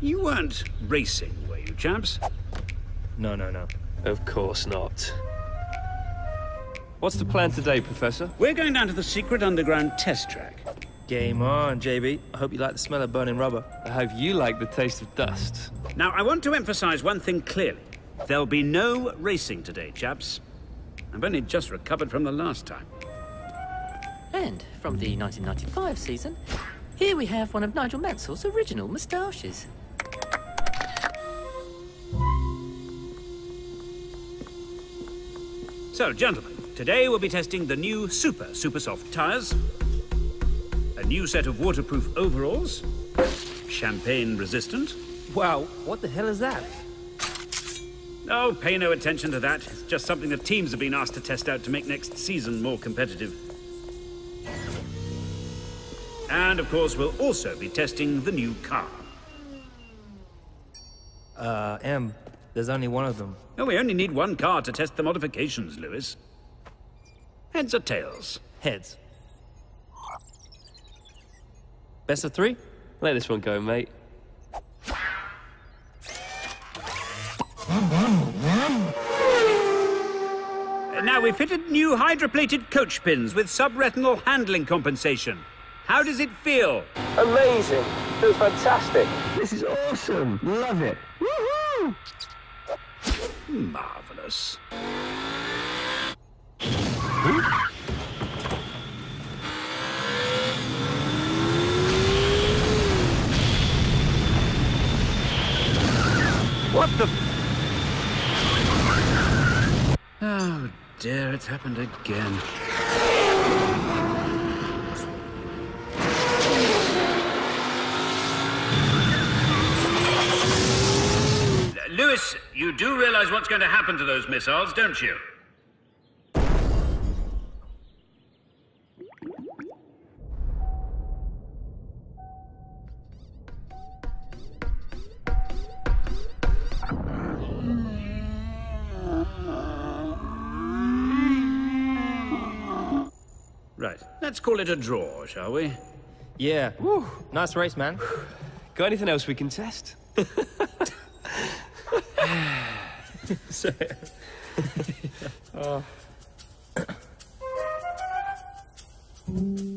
You weren't racing, were you, chaps? No, no, no. Of course not. What's the plan today, Professor? We're going down to the secret underground test track. Game on, JB. I hope you like the smell of burning rubber. I hope you like the taste of dust. Now, I want to emphasize one thing clearly. There'll be no racing today, chaps. I've only just recovered from the last time. And from the 1995 season, here we have one of Nigel Mansell's original moustaches. So, gentlemen, today we'll be testing the new Super Super Soft tyres, a new set of waterproof overalls, champagne resistant. Wow, what the hell is that? Oh, pay no attention to that. It's just something the teams have been asked to test out to make next season more competitive. And of course, we'll also be testing the new car. Uh, M, there's only one of them. Oh, we only need one car to test the modifications, Lewis. Heads or tails? Heads. Best of three? Let this one go, mate. Now, we fitted new hydroplated coach pins with subretinal handling compensation. How does it feel? Amazing. Feels fantastic. This is awesome. Love it. Woohoo! Marvelous. What the... Oh dear, it's happened again. Lewis, you do realize what's going to happen to those missiles, don't you? Right, let's call it a draw, shall we? Yeah. Woo. Nice race, man. Got anything else we can test? oh.